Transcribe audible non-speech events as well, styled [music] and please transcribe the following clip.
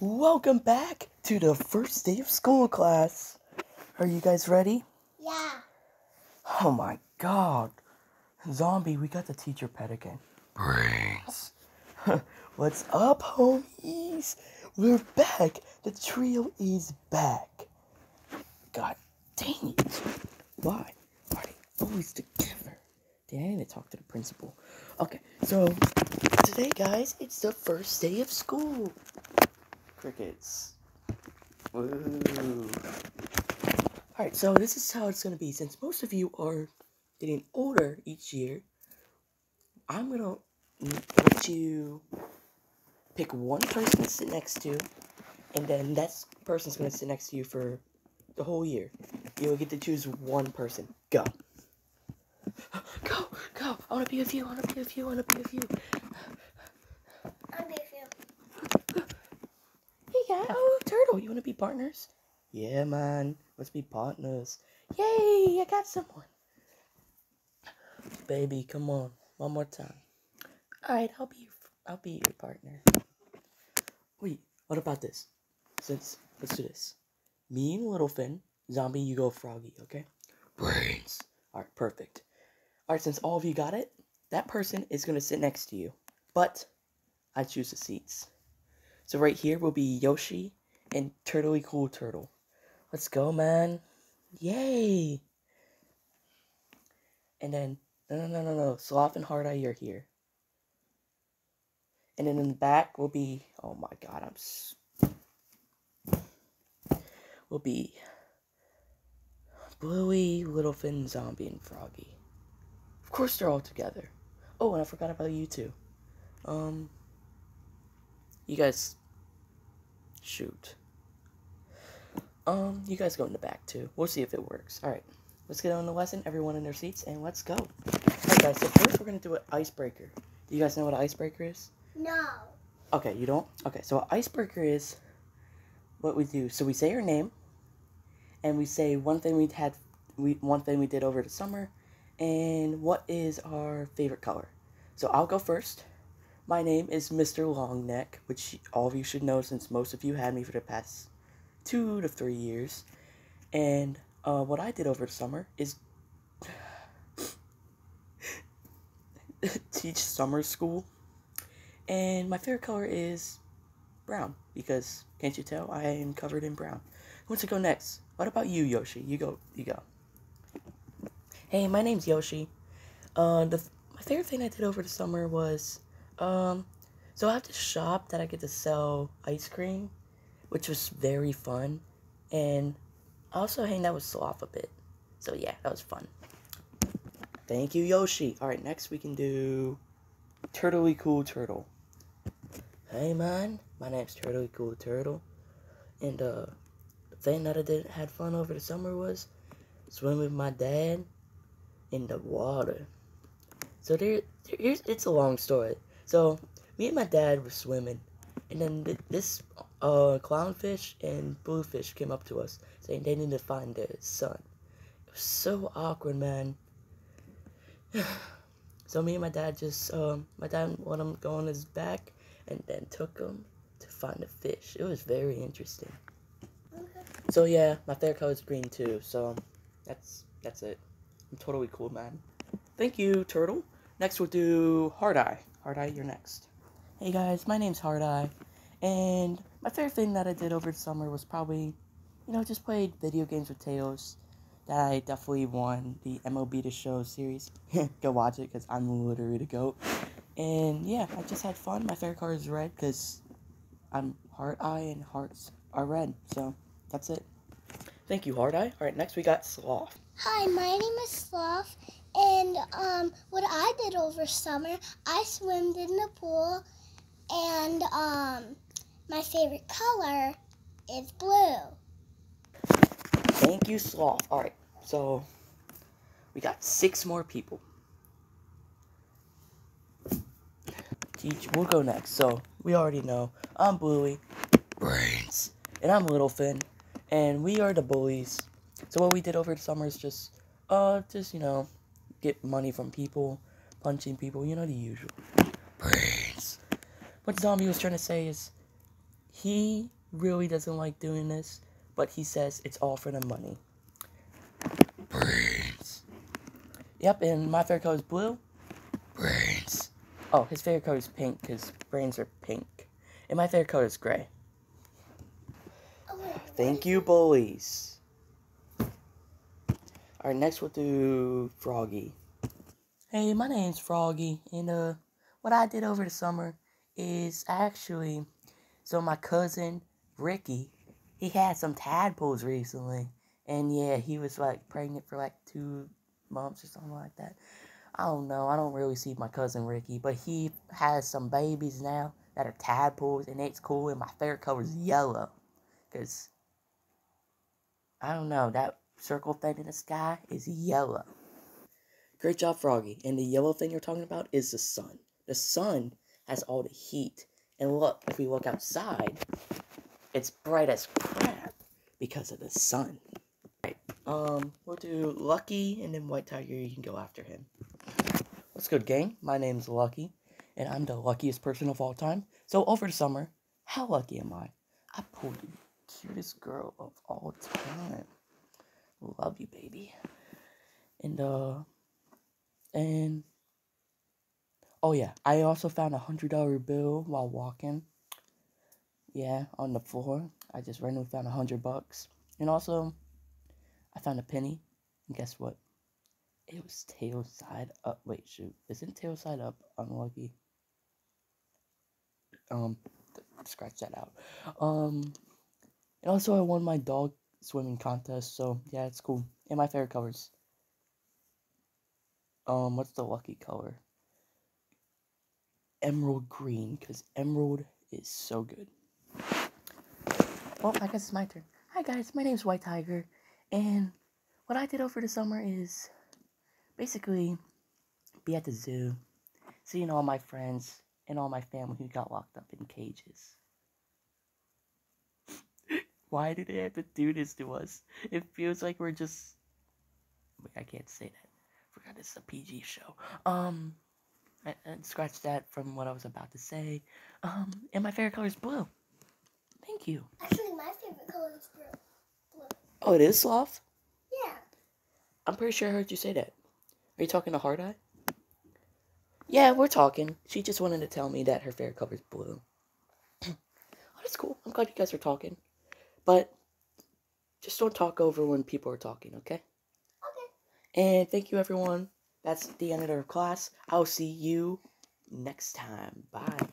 Welcome back to the first day of school class. Are you guys ready? Yeah. Oh my god. Zombie, we got the teacher pet again. Brains. [laughs] What's up, homies? We're back. The trio is back. God dang it. Why? Why are they always together? Dang, I need to talk to the principal. Okay, so today, guys, it's the first day of school. Crickets. Woo. Alright, so this is how it's gonna be. Since most of you are getting older each year, I'm gonna let you pick one person to sit next to, and then that person's gonna sit next to you for the whole year. You will get to choose one person. Go. [gasps] Go, go. I wanna be with you, I wanna be with you, I wanna be with you. I'm with you. Hey guys, oh turtle, you wanna be partners? Yeah man, let's be partners. Yay, I got someone. Baby, come on, one more time. Alright, I'll be your, I'll be your partner. Wait, what about this? Since let's do this. Me and Littlefin, zombie, you go froggy, okay? Brains. Alright, perfect. Alright, since all of you got it, that person is gonna sit next to you. But I choose the seats. So right here will be Yoshi and Turtley Cool Turtle. Let's go, man. Yay! And then no no no no no Sloth and Heart Eye you're here. And then in the back will be oh my god, I'm s- will be Bluey, Littlefin, Zombie, and Froggy. Of course they're all together. Oh, and I forgot about you too. Um, you guys, shoot. Um, you guys go in the back too. We'll see if it works. All right, let's get on the lesson. Everyone in their seats, and let's go. All right, guys. So first, we're gonna do an icebreaker. Do you guys know what an icebreaker is? No. Okay, you don't? Okay, so an icebreaker is what we do. So we say our name, and we say one thing we had, we one thing we did over the summer, and what is our favorite color. So I'll go first. My name is Mr. Longneck, which all of you should know since most of you had me for the past two to three years. And uh, what I did over the summer is [laughs] teach summer school and my favorite color is brown because can't you tell I am covered in brown. Who wants to go next? What about you, Yoshi? You go. You go. Hey, my name's Yoshi. Uh, the my favorite thing I did over the summer was um, so I have this shop that I get to sell ice cream, which was very fun, and I also hang out with Sloth a bit. So yeah, that was fun. Thank you, Yoshi. All right, next we can do Turtley Cool Turtle. Hey man, my name's Turtley Cool Turtle, and uh, the thing that I did had fun over the summer was swim with my dad in the water. So there, there- here's it's a long story. So me and my dad were swimming, and then th- this uh clownfish and bluefish came up to us saying they need to find their son. It was so awkward, man. [sighs] so me and my dad just um my dad let him go on his back and then took him to find the fish. It was very interesting. Okay. So yeah, my favorite color is green too. So that's that's it. I'm totally cool, man. Thank you, Turtle. Next we'll do Heart Eye. Heart Eye, you're next. Hey guys, my name's Heart Eye, and my favorite thing that I did over the summer was probably, you know, just played video games with Tails. That I definitely won the MLB The Show series. [laughs] go watch it because I'm literally the goat. And yeah, I just had fun. My favorite color is red because I'm Heart Eye and hearts are red. So that's it. Thank you, Heart Eye. All right, next we got Sloth. Hi, my name is Sloth, and um, what I did over summer, I swam in the pool, and um, my favorite color is blue. Thank you, Sloth. All right, so we got six more people. Teach, we'll go next. So we already know I'm Bluey, Brains. and I'm Littlefin, and we are the bullies. So what we did over the summer is just, uh, just you know, get money from people, punching people, you know the usual. Brains. What Zombie was trying to say is, He really doesn't like doing this, but he says it's all for the money. Brains. Yep, and my favorite color is blue. Brains. Oh, his favorite color is pink because brains are pink. And my favorite color is gray. Oh, wait, Thank you, bullies. Alright, next we'll do Froggy. Hey, my name's Froggy, and uh, what I did over the summer is actually, so my cousin Ricky, he had some tadpoles recently, and yeah, he was like pregnant for like two months or something like that. I don't know, I don't really see my cousin Ricky, but he has some babies now that are tadpoles, and it's cool, and my favorite color is yellow, because I don't know, that circle thing in the sky is yellow. Great job, Froggy. And the yellow thing you're talking about is the sun. The sun has all the heat. And look, if we look outside, it's bright as crap because of the sun. Right. Um, we'll do Lucky and then White Tiger. You can go after him. What's good, gang? My name's Lucky, and I'm the luckiest person of all time. So over the summer, how lucky am I? I pulled the cutest girl of all time. Love you, baby. And uh, and oh yeah, I also found a hundred dollar bill while walking. Yeah, on the floor. I just randomly found a hundred bucks. And also, I found a penny. And guess what? It was tail side up. Wait, shoot. Isn't tail side up unlucky? Um, scratch that out. Um, and also I won my dog swimming contest, so yeah, it's cool. And my favorite colors. Um, what's the lucky color? Emerald green, because emerald is so good. Well, I guess it's my turn. Hi guys, my name's White Tiger, and what I did over the summer is basically be at the zoo, seeing all my friends and all my family who got locked up in cages. Why do they have to do this to us? It feels like we're just. Wait, I can't say that. I Forgot this is a PG show. Um, I, I scratch that from what I was about to say. Um, and my favorite color is blue. Thank you. Actually, my favorite color is blue. Blue. Oh, it is sloth. Yeah. I'm pretty sure I heard you say that. Are you talking to Heart Eye? Yeah, we're talking. She just wanted to tell me that her favorite color is blue. [clears throat] oh, that's cool. I'm glad you guys are talking. But just don't talk over when people are talking, okay? Okay. And thank you, everyone. That's the end of our class. I'll see you next time. Bye.